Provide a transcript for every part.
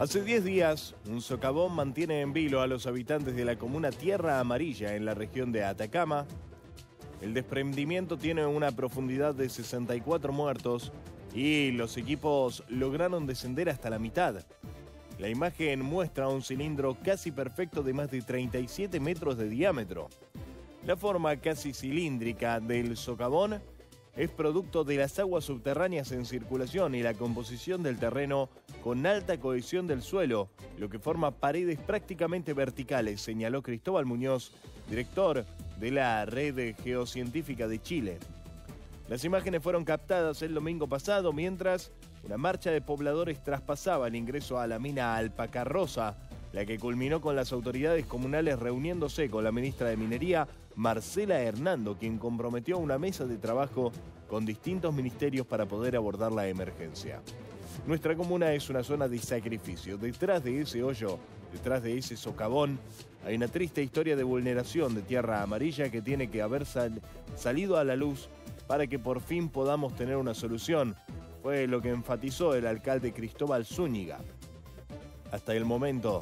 Hace 10 días, un socavón mantiene en vilo a los habitantes de la comuna Tierra Amarilla en la región de Atacama. El desprendimiento tiene una profundidad de 64 muertos y los equipos lograron descender hasta la mitad. La imagen muestra un cilindro casi perfecto de más de 37 metros de diámetro. La forma casi cilíndrica del socavón es producto de las aguas subterráneas en circulación y la composición del terreno con alta cohesión del suelo, lo que forma paredes prácticamente verticales, señaló Cristóbal Muñoz, director de la Red Geocientífica de Chile. Las imágenes fueron captadas el domingo pasado mientras una marcha de pobladores traspasaba el ingreso a la mina Alpacarrosa, la que culminó con las autoridades comunales reuniéndose con la ministra de Minería, Marcela Hernando, quien comprometió una mesa de trabajo con distintos ministerios para poder abordar la emergencia. Nuestra comuna es una zona de sacrificio. Detrás de ese hoyo, detrás de ese socavón, hay una triste historia de vulneración de tierra amarilla que tiene que haber salido a la luz para que por fin podamos tener una solución, fue lo que enfatizó el alcalde Cristóbal Zúñiga. Hasta el momento,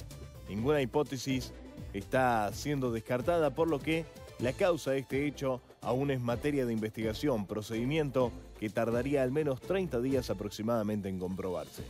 ninguna hipótesis está siendo descartada, por lo que la causa de este hecho aún es materia de investigación, procedimiento que tardaría al menos 30 días aproximadamente en comprobarse.